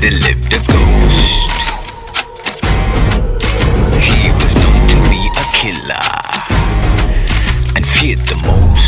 that lived a ghost. He was known to be a killer and feared the most.